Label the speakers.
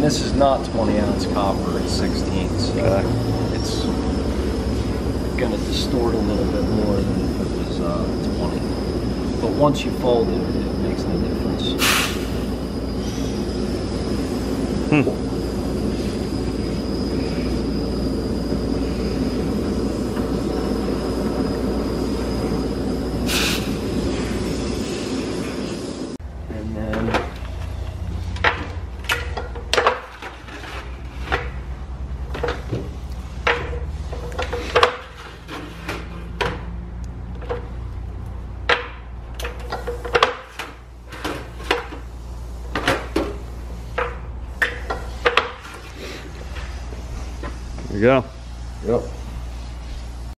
Speaker 1: this is not 20 ounce copper, it's 16. So
Speaker 2: Okay.
Speaker 1: it's gonna distort a little bit more than if it was uh, 20. But once you fold it, it makes no difference. And
Speaker 2: There you go.
Speaker 3: Yep.